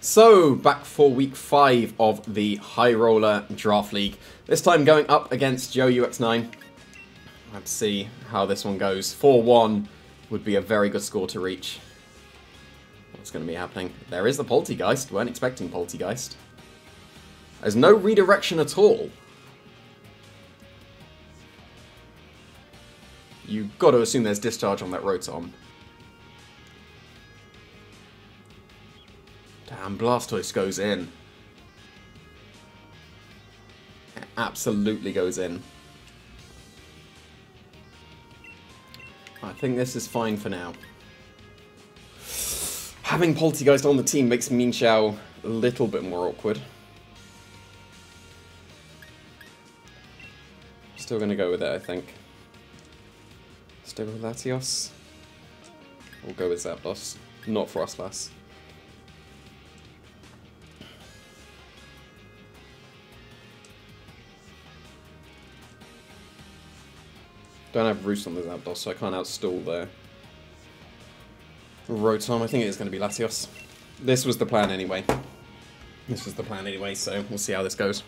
So, back for week 5 of the High Roller Draft League. This time going up against Joe UX9. Let's see how this one goes. 4-1 would be a very good score to reach. What's going to be happening? There is the Polteageist. We weren't expecting Polteageist. There's no redirection at all. You've got to assume there's discharge on that Rotom. Damn, Blastoise goes in. It absolutely goes in. I think this is fine for now. Having Polteageist on the team makes Mienshao a little bit more awkward. Still gonna go with it, I think. Still with Latios. We'll go with Zapdos, not Froslass. Don't have Roost on the Zapdos, so I can't outstall there. Rotom, I think it is going to be Latios. This was the plan anyway. This was the plan anyway, so we'll see how this goes.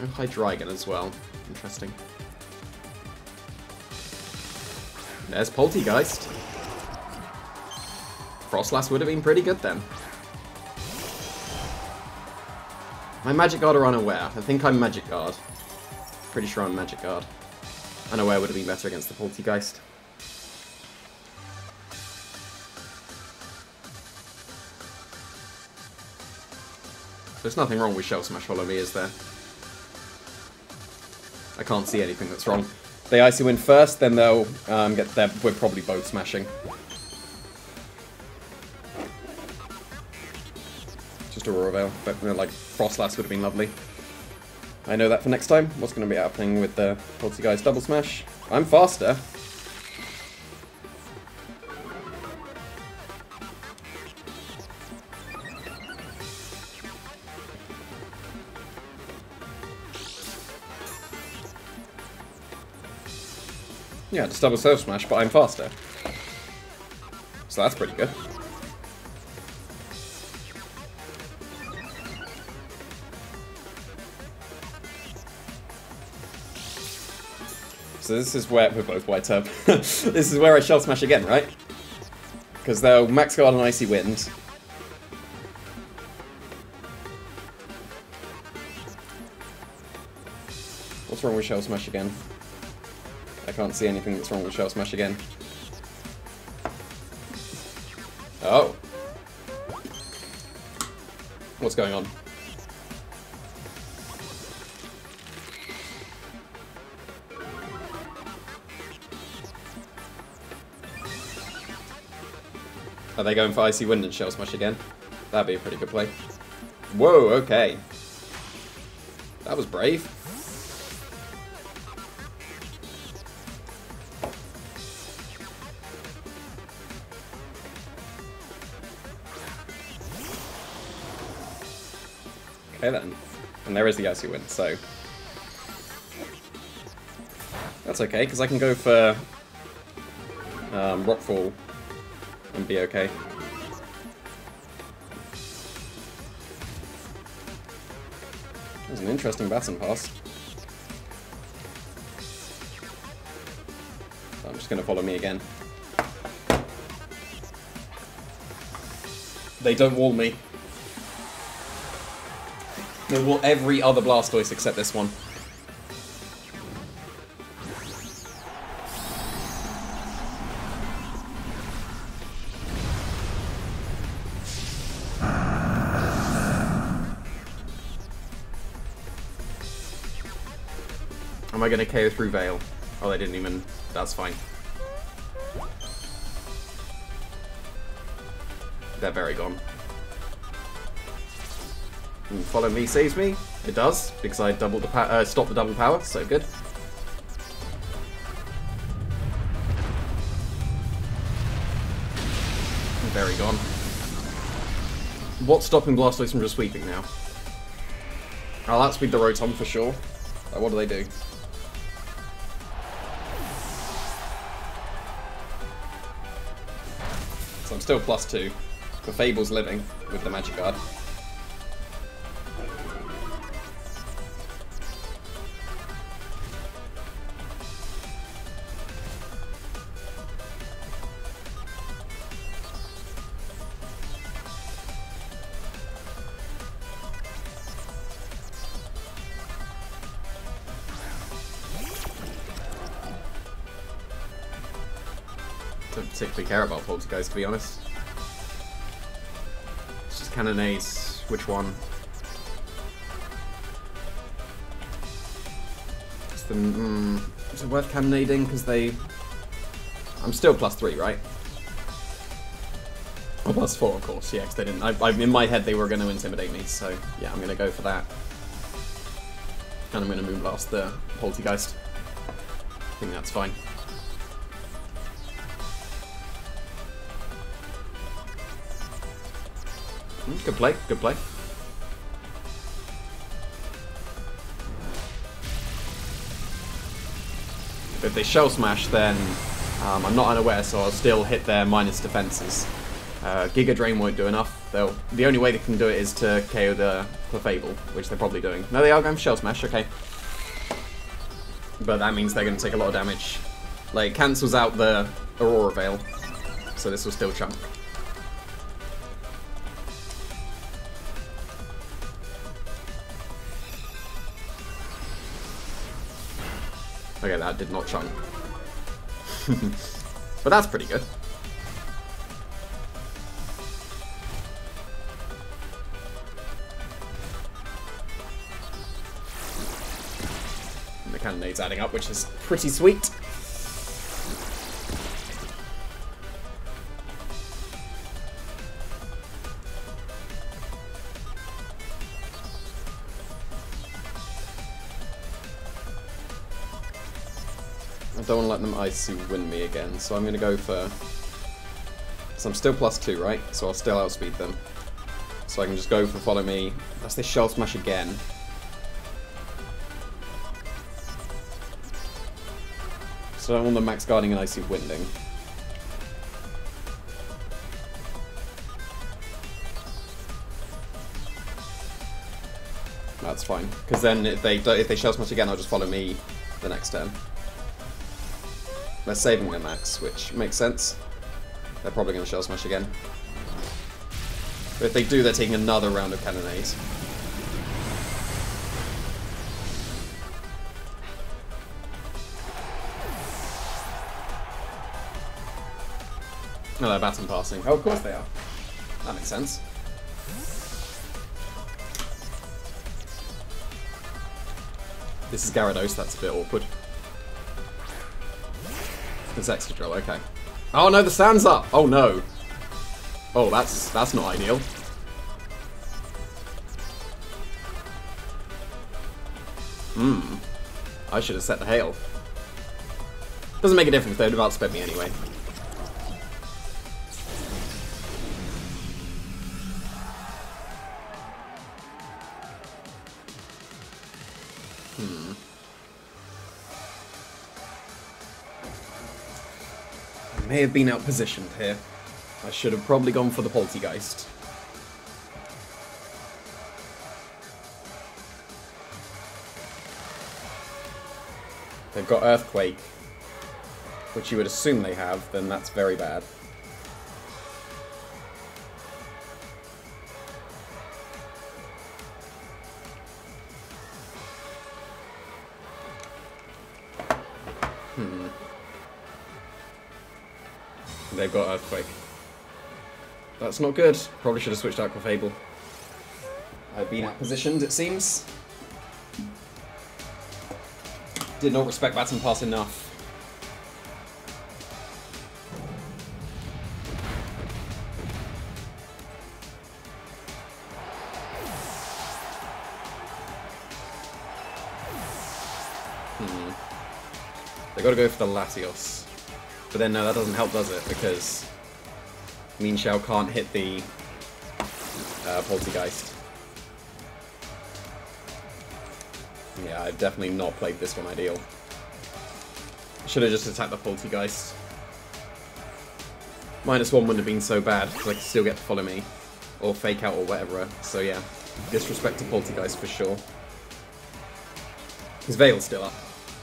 Oh, Hydreigon as well. Interesting. There's Polteageist. Froslass would have been pretty good then. My Magic Guard are unaware. I think I'm Magic Guard. Pretty sure I'm Magic Guard. Unaware would have been better against the Polteageist. There's nothing wrong with Shell Smash Follow Me, is there? I can't see anything that's wrong. They Icy Wind first, then they'll um, get their... We're probably both smashing. But you know, like Froslass would have been lovely. I know that for next time. What's going to be happening with the Polteageist Double Smash? I'm faster. Yeah, just double surf smash, but I'm faster. So that's pretty good. So this is where we're both white up. Um, this is where I shell smash again, right? Because they'll max guard and icy wind. What's wrong with shell smash again? I can't see anything that's wrong with shell smash again. Oh. What's going on? Are they going for Icy Wind and Shell Smash again? That'd be a pretty good play. Whoa, okay. That was brave. Okay then. And there is the Icy Wind, so... That's okay, because I can go for um, Rockfall and be okay. That was an interesting baton pass. I'm just going to follow me again. They don't wall me. They wall every other Blastoise except this one. Am I going to KO through Veil? Oh, they didn't even... That's fine. They're very gone. And follow me saves me. It does, because I doubled the uh, stopped the double power, so good. Very gone. What's stopping Blastoise from just sweeping now? I'll outspeed the Rotom for sure. Like, what do they do? Still plus two. fables living with the magic guard. Don't particularly care about Poltergeist, to be honest. It's just Cannonades. Which one? It's the, mm, is it worth cannonading? Because they... I'm still plus three, right? Oh, plus four, of course. Yeah, because they didn't... I, I, in my head, they were going to intimidate me, so yeah, I'm going to go for that. And I'm going to Moonblast the Poltergeist. I think that's fine. Good play, good play. If they shell smash, then um, I'm not unaware, so I'll still hit their minus defenses. Uh, Giga Drain won't do enough. They'll, the only way they can do it is to KO the Clefable, which they're probably doing. No, they are going for Shell Smash, okay. But that means they're going to take a lot of damage. Like, cancels out the Aurora Veil, so this will still chunk. Okay, that did not chunk. but that's pretty good. The cannonade's adding up, which is pretty sweet. I don't to them win me again, so I'm going to go for... So I'm still plus two, right? So I'll still outspeed them. So I can just go for follow me. That's this shell smash again. So I don't want them max guarding and icy winding. That's fine, because then if they if they shell smash again, I'll just follow me the next turn. They're saving their max, which makes sense. They're probably going to shell smash again. But if they do, they're taking another round of cannonades. No, they're baton passing. Oh, of course they are. That makes sense. This is Gyarados, that's a bit awkward. It's Excadrill, okay. Oh no, the stand's up! Oh no. Oh, that's that's not ideal. Hmm. I should have set the hail. Doesn't make a difference, they would have outsped me anyway. May have been outpositioned here. I should have probably gone for the Poltergeist. They've got Earthquake, which you would assume they have, then that's very bad. Got Earthquake. That's not good. Probably should have switched out Clefable. I've been outpositioned, it seems. Did not respect Baton Pass enough. Hmm. They gotta go for the Latios. But then, no, that doesn't help, does it? Because Mienshao can't hit the uh, Poltergeist. Yeah, I've definitely not played this one ideal. Should have just attacked the Polteageist. Minus one wouldn't have been so bad, because I could still get to follow me. Or fake out or whatever. So yeah, disrespect to Polteageist for sure. His Veil's still up.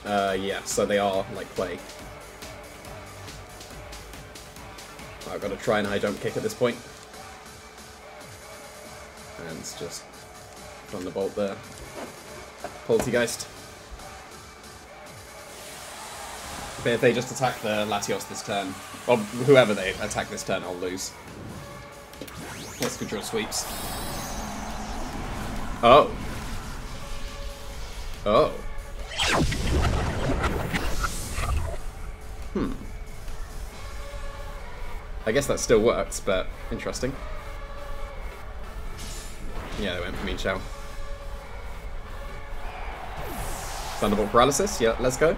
Uh, yeah, so they are like clay. I've got to try and high jump kick at this point. And just Thunderbolt there. Polteageist. But if they just attack the Latios this turn, or whoever they attack this turn, I'll lose. Let's control sweeps. Oh. Oh. Hmm. I guess that still works, but interesting. Yeah, they went for Mienshao. Thunderbolt Paralysis, yeah, let's go.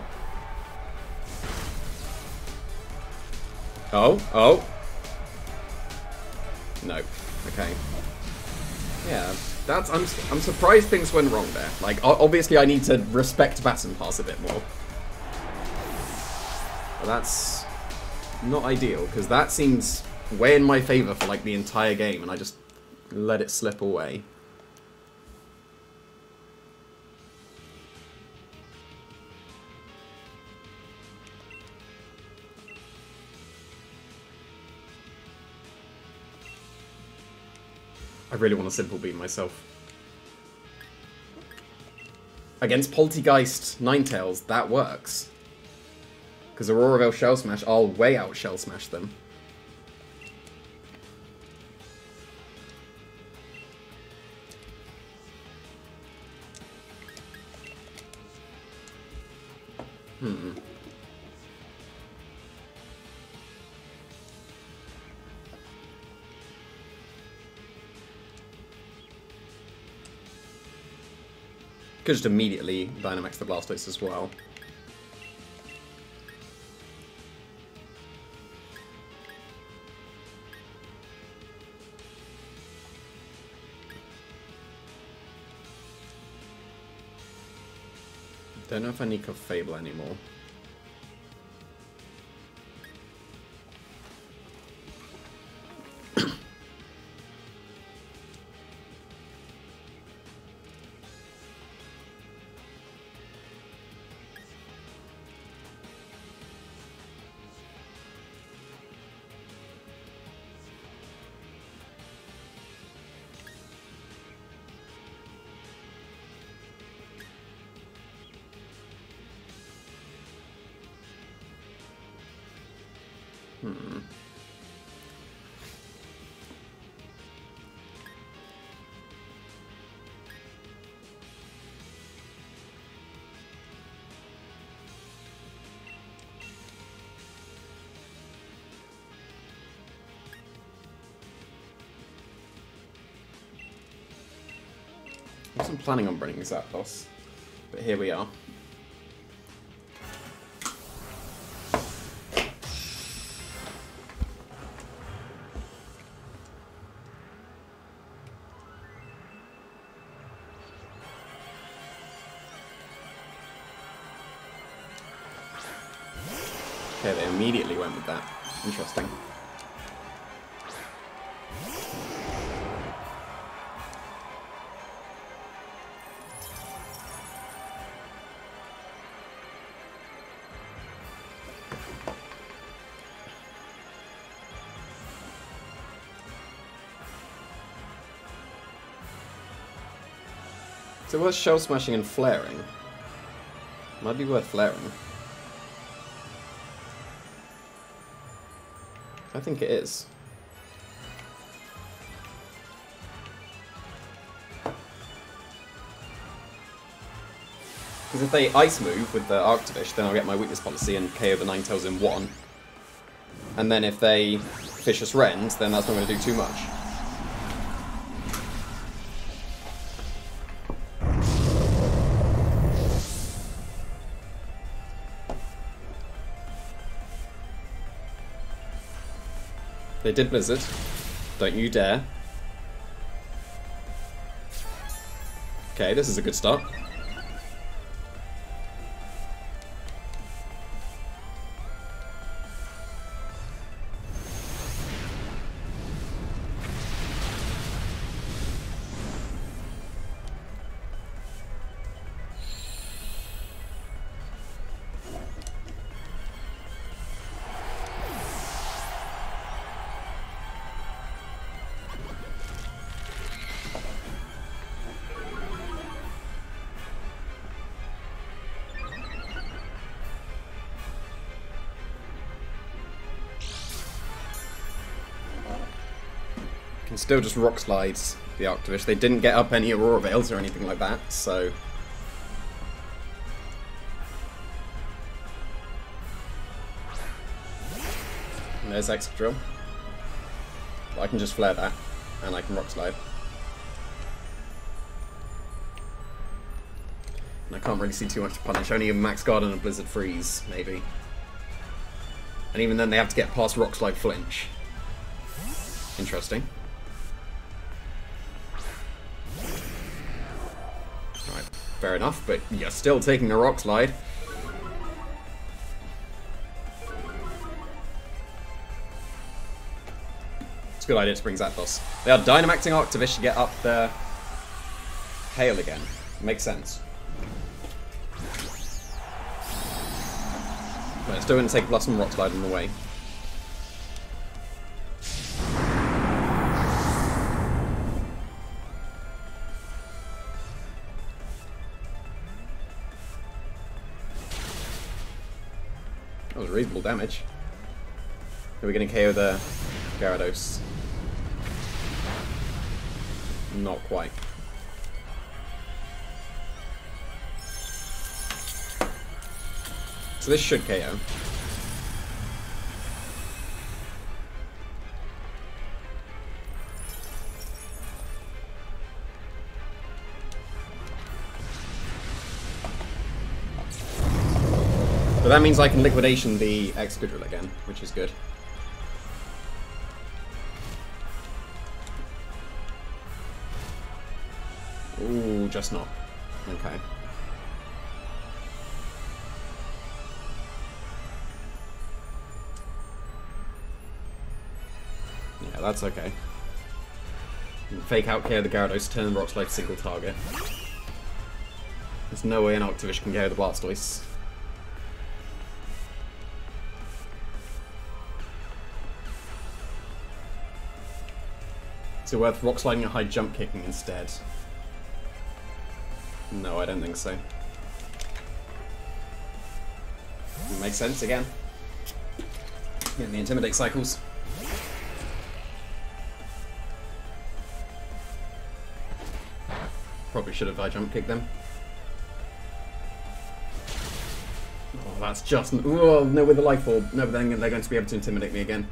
Oh, oh. No. Okay. Yeah, that's I'm I'm surprised things went wrong there. Like obviously I need to respect Baton Pass a bit more. But that's not ideal because that seems way in my favor for like the entire game and I just let it slip away. I really want to simple beam myself. Against Polteageist Ninetales, that works. Because Aurora Veil Shell Smash, I'll way out Shell Smash them. Hmm. Could just immediately Dynamax the Blastoise as well. Don't know if I need Clefable anymore. Wasn't planning on bringing Zapdos, but here we are. Okay, they immediately went with that. Interesting. So worth shell smashing and flaring? Might be worth flaring. I think it is. Because if they ice move with the Arctovish, then I'll get my weakness policy and KO the Ninetales in one. And then if they Fishious Rend, then that's not going to do too much. They did Blizzard. Don't you dare. Okay, this is a good start. Still just Rock Slides the Arctovish. They didn't get up any Aurora Veils or anything like that, so... And there's Excadrill. I can just flare that, and I can Rock Slide. And I can't really see too much to punish. Only a Max Guard and a Blizzard Freeze, maybe. And even then they have to get past Rock Slide Flinch. Interesting. Fair enough, but you're still taking a Rock Slide. It's a good idea to bring Zapdos. They are Dynamaxing Arctovish to get up the Hail again. Makes sense. But it's still going to take Blossom Rock Slide on the way. Reasonable damage. Are we going to KO the Gyarados? Not quite. So this should KO. But that means I can liquidation the Excadrill again, which is good. Ooh, just not. Okay. Yeah, that's okay. Fake out KO the Gyarados, turn Rock Slide single target. There's no way an Arctovish can KO the Blastoise. It worth rock sliding a high jump kicking instead? No, I don't think so. Makes sense again. Getting the intimidate cycles. Probably should have high jump kicked them. Oh, that's just. Oh, no, with the life orb. No, then they're going to be able to intimidate me again.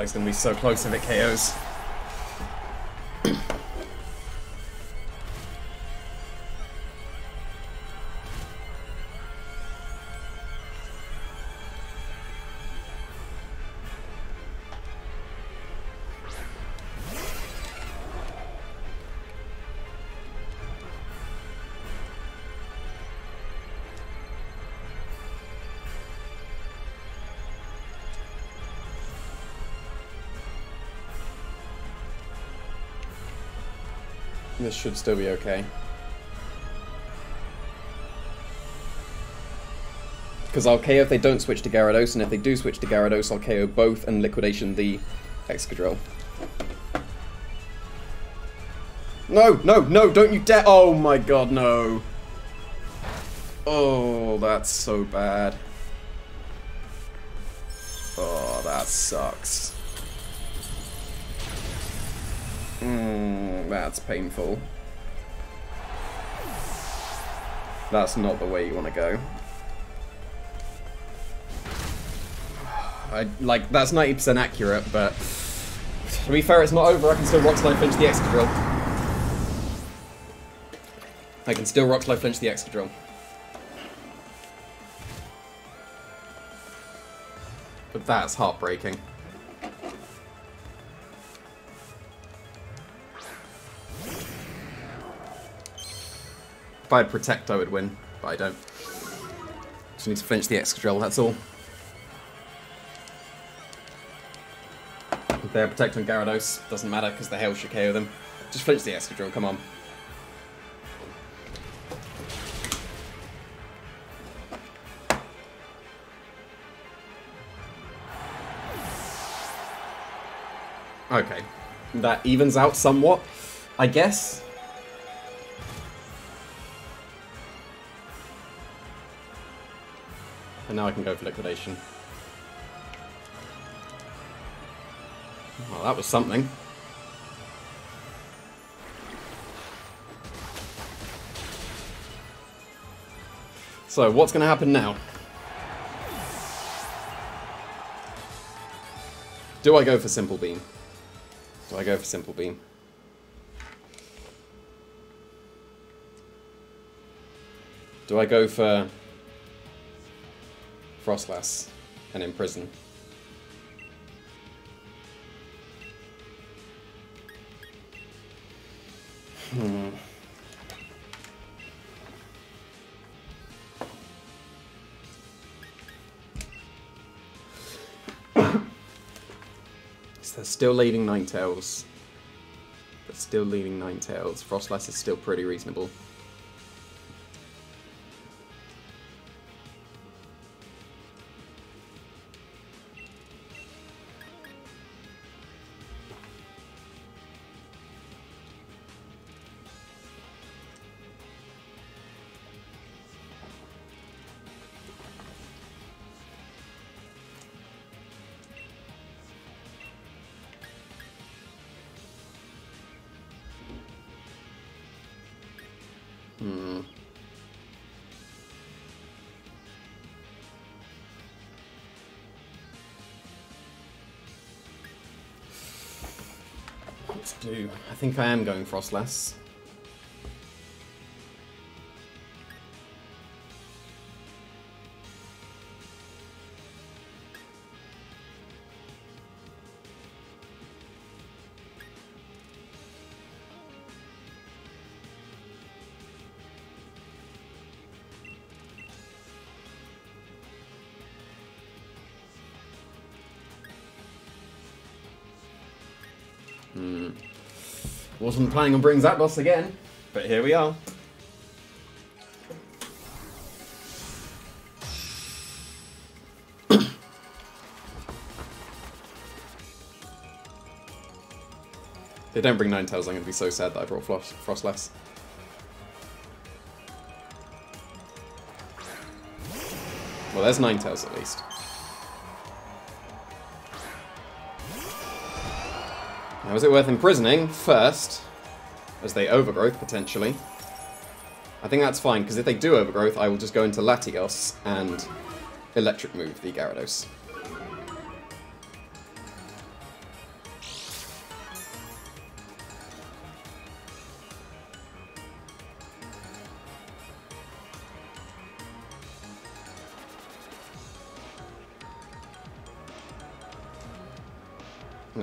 It's going to be so close if it KOs. This should still be okay. Because I'll KO if they don't switch to Gyarados, and if they do switch to Gyarados, I'll KO both and Liquidation the Excadrill. No, no, no, don't you dare! Oh my god, no! Oh, that's so bad. Oh, that sucks. That's painful. That's not the way you want to go. I, like, that's 90% accurate, but... To be fair, it's not over. I can still Rock Slide flinch the Excadrill. I can still Rock Slide flinch the Excadrill. But that's heartbreaking. If I had Protect, I would win, but I don't. Just need to flinch the Excadrill, that's all. If they're Protect on Gyarados, doesn't matter, because the Hail should KO them. Just flinch the Excadrill, come on. Okay. That evens out somewhat, I guess. Now I can go for liquidation. Well, that was something. So, what's going to happen now? Do I go for Simple Beam? Do I go for Simple Beam? Do I go for Froslass and Imprison? Hmm. they're still leading Ninetales. But still leading Ninetales. Froslass is still pretty reasonable. Hmm. Let's do. I think I am going Froslass. Wasn't planning on bringing Zapdos again, but here we are. If they don't bring Ninetales, I'm going to be so sad that I brought Frost Froslass. Well, there's Ninetales at least. Now, is it worth imprisoning first, as they overgrowth potentially? I think that's fine, because if they do overgrowth, I will just go into Latios and electric move the Gyarados.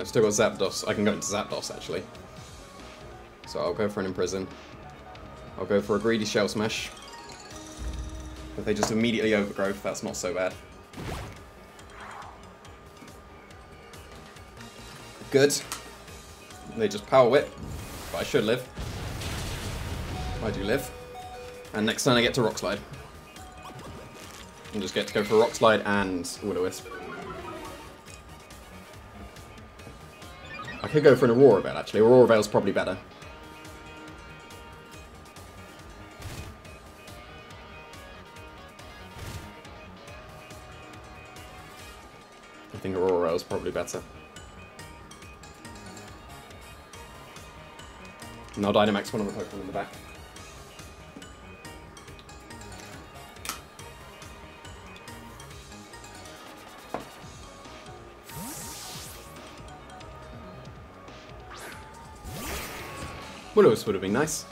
Still got Zapdos. I can go into Zapdos, actually. So I'll go for an Imprison. I'll go for a Greedy Shell Smash. If they just immediately overgrowth, that's not so bad. Good. They just Power Whip. But I should live. I do live. And next turn I get to Rock Slide. And just get to go for Rock Slide and Will-O-Wisp. I could go for an Aurora Veil, actually. Aurora Veil's probably better. I think Aurora Veil's probably better. I'll Dynamax one of the Pokemon in the back. Willows would have been nice,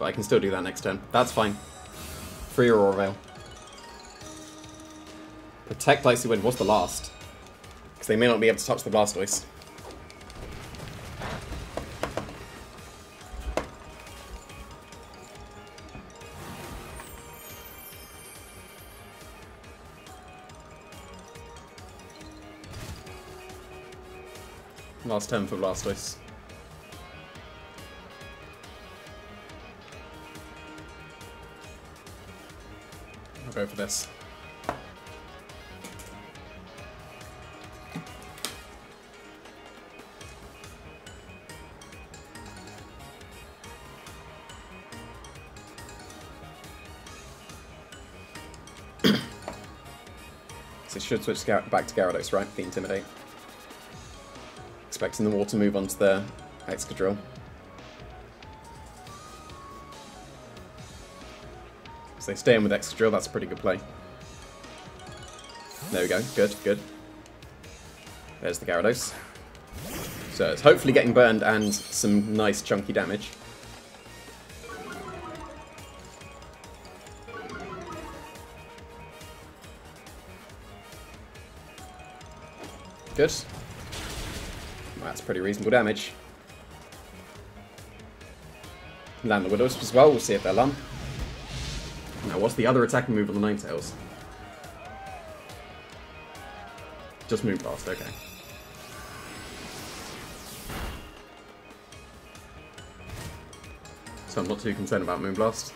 but I can still do that next turn. That's fine. Free Aurora Veil. Protect Icy Wind. What's the last? Because they may not be able to touch the Blastoise. Last turn for Blastoise. I'll go for this. So should switch back to Gyarados, right? The Intimidate. Expecting the water to move onto the Excadrill. They stay in with Excadrill, that's a pretty good play. There we go, good, good. There's the Gyarados. So it's hopefully getting burned and some nice chunky damage. Good. That's pretty reasonable damage. Land the Widows as well, we'll see if they're lump. Now what's the other attacking move on the Ninetales? Just Moonblast, okay. So I'm not too concerned about Moonblast.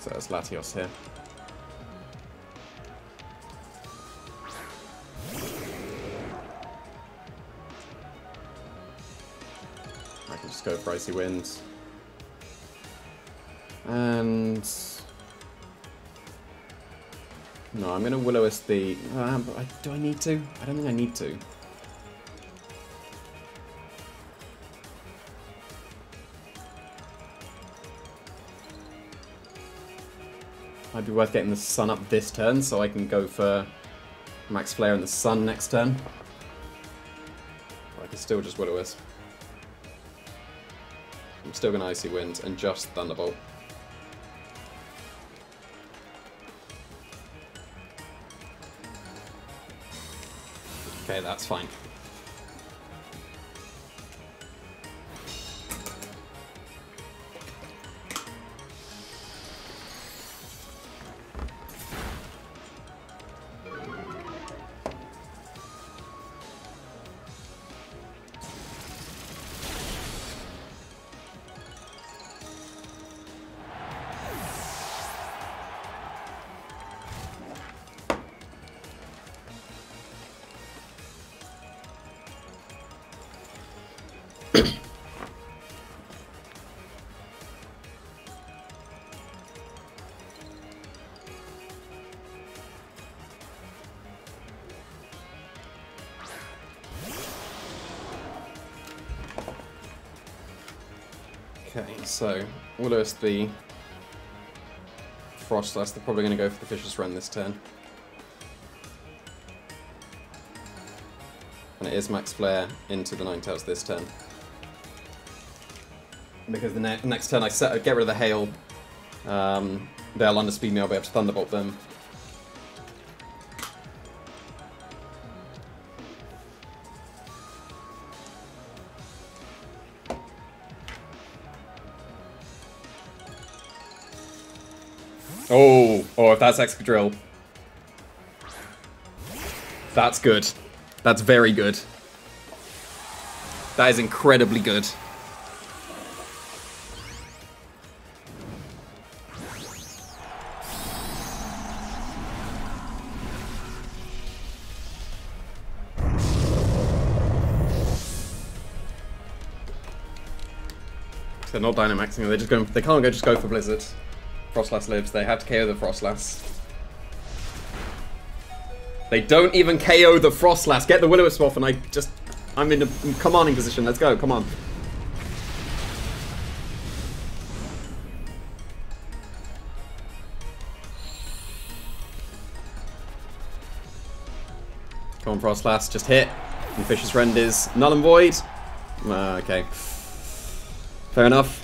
So that's Latios here. Go for Icy Winds. And... No, I'm going to Will-O-Wisp the... Uh, I, do I need to? I don't think I need to. Might be worth getting the sun up this turn so I can go for Max Flare and the sun next turn. I can still just Will-O-Wisp. Still going to Icy Wind and just Thunderbolt. Okay, that's fine. So Will-O-Wisp the Froslass, they're probably going to go for the Fishious Rend this turn. And it is Max Flare into the Ninetales this turn. Because the ne next turn I set, get rid of the Hail, um, they'll underspeed me, I'll be able to Thunderbolt them. If that's Excadrill. That's good. That's very good. That is incredibly good. They're not Dynamaxing, they're just going they can't go just go for Blizzard. Froslass lives. They have to KO the Froslass. They don't even KO the Froslass. Get the Will-O-Wisp off and I just... I'm in a commanding position. Let's go. Come on. Come on, Froslass. Just hit. And Fishious Rend is null and void. Uh, okay. Fair enough.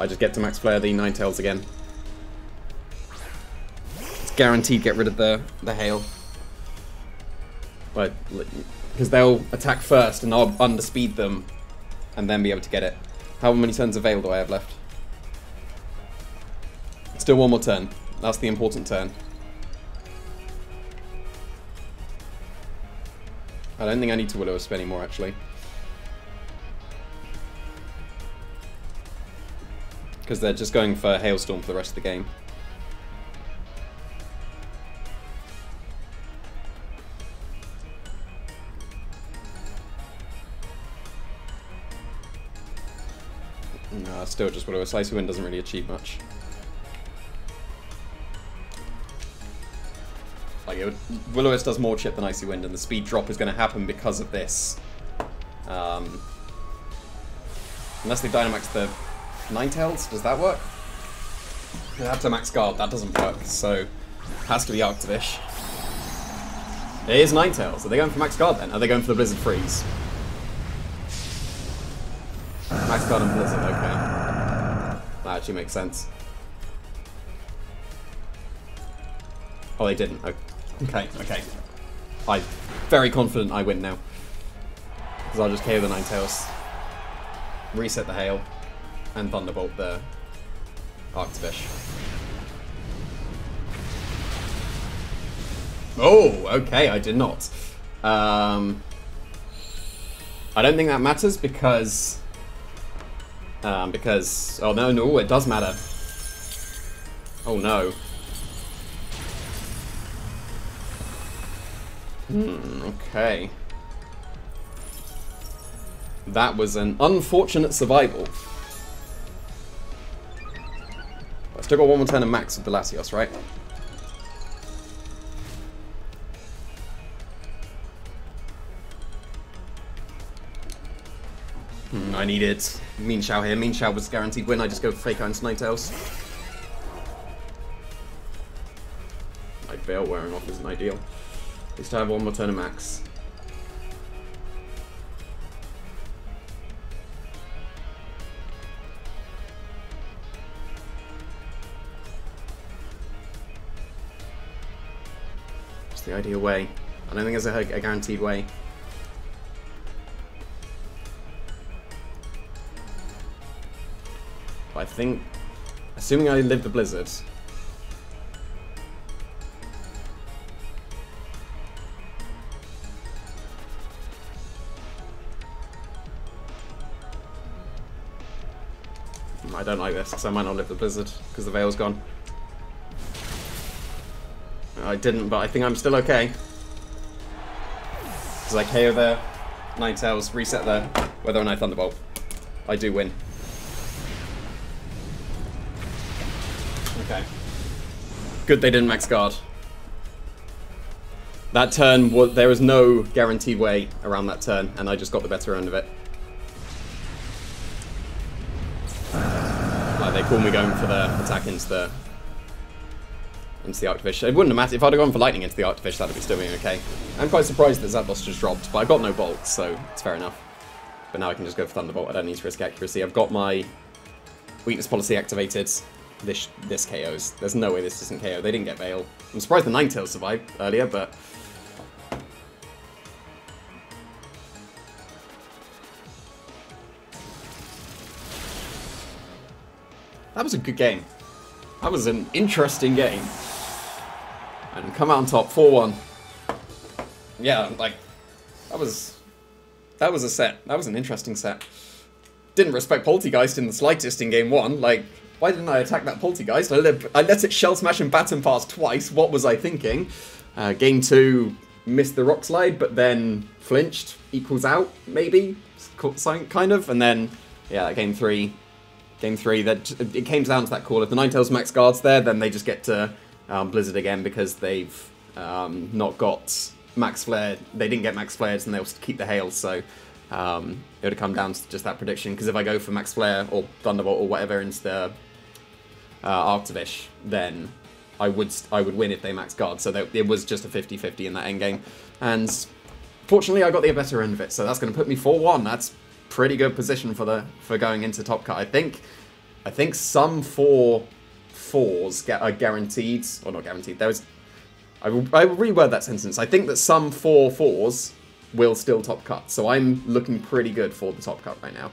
I just get to max flare the Ninetales again. It's guaranteed get rid of the, the hail. But, because they'll attack first and I'll underspeed them and then be able to get it. How many turns of Veil do I have left? Still one more turn. That's the important turn. I don't think I need to Will-O-Wisp anymore, actually. because they're just going for Hailstorm for the rest of the game. No, still just whatever. Slice Wind doesn't really achieve much. Like, it would, does more chip than Icy Wind, and the speed drop is going to happen because of this. Um, unless they Dynamax the Ninetales, does that work? Have to max guard, that doesn't work, so has to be Arctovish. It is Ninetales. Are they going for max guard then? Are they going for the Blizzard Freeze? Max guard and Blizzard, okay. That actually makes sense. Oh, they didn't. Oh, okay, okay. I'm very confident I win now. Because I'll just KO the Ninetales, reset the Hail, and Thunderbolt the Arctovish. Oh, okay, I did not. Um, I don't think that matters because... Um, because... Oh, no, no, it does matter. Oh, no. Hmm, okay. That was an unfortunate survival. Still got one more turn of max with the Latios, right? Hmm, I it. Mienshao here. Mienshao was guaranteed win. I just go for Fake Iron Ninetales. My veil wearing off isn't ideal. At least I have one more turn of max. The ideal way. I don't think there's a, a guaranteed way. I think, assuming I live the blizzard, I don't like this, because I might not live the blizzard, because the veil's gone. I didn't, but I think I'm still okay. Because I KO there, Ninetales, reset there, whether or not Thunderbolt. I do win. Okay. Good they didn't max guard. That turn, was, there was no guaranteed way around that turn, and I just got the better end of it. Like, they call me going for the attack into the into the Arctovish. It wouldn't have mattered. If I'd have gone for Lightning into the Arctovish, that would be still being okay. I'm quite surprised that Zapdos just dropped, but I got no bolts, so it's fair enough. But now I can just go for Thunderbolt. I don't need to risk accuracy. I've got my weakness policy activated this this KOs. There's no way this doesn't KO. They didn't get Veil. I'm surprised the Ninetales survived earlier, but... That was a good game. That was an interesting game. And come out on top, 4-1. Yeah, like, that was... That was a set. That was an interesting set. Didn't respect Polteageist in the slightest in game one. Like, why didn't I attack that Polteageist? I let, I let it Shell Smash and Baton Pass twice. What was I thinking? Uh, game two, missed the Rock Slide, but then flinched, equals out, maybe? Kind of. And then, yeah, game three, game three, that it came down to that call. If the Ninetales max guards there, then they just get to um, Blizzard again because they've um, not got max flare. They didn't get max flares, and they'll keep the hail. So um, it would have come down to just that prediction. Because if I go for max flare or Thunderbolt or whatever into uh, Arctovish, then I would I would win if they max guard. So it was just a 50-50 in that endgame. And fortunately, I got the better end of it. So that's going to put me 4-1. That's pretty good position for the for going into top cut. I think I think some four fours are guaranteed or not guaranteed. There's I will, I will reword that sentence. I think that some four fours will still top cut. So I'm looking pretty good for the top cut right now.